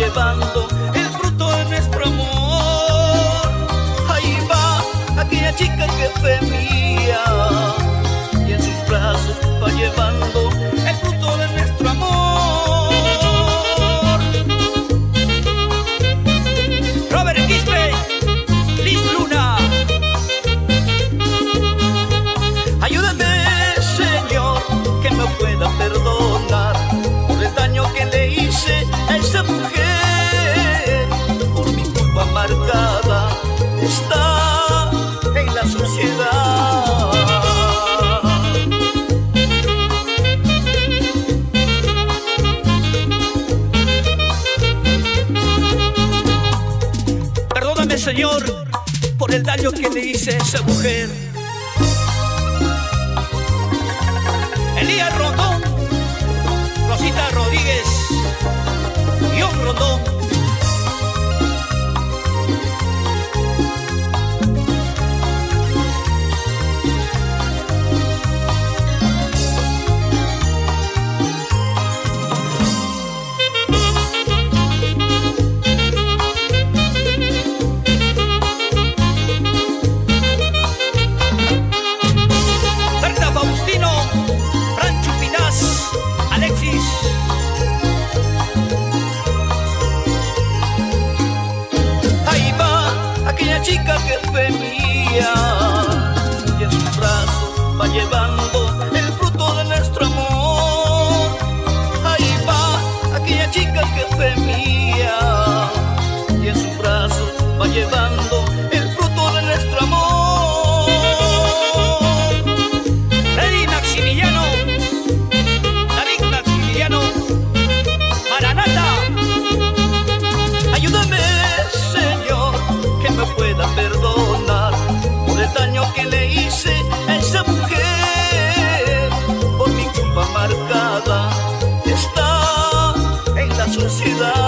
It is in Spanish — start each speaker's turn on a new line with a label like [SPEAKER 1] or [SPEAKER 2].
[SPEAKER 1] llevando el fruto de nuestro amor. Ahí va aquella chica que fue mía está en la sociedad. Perdóname, Señor, por el daño que le hice a esa mujer. Elías va llevando el fruto de nuestro amor. Ahí va aquella chica que fue mía y en sus brazos va llevando el fruto de nuestro amor. Freddy Maximiliano, David Maximiliano, Maranata, ayúdame, Señor, que me pueda perdonar por el daño que le hice. ciudad.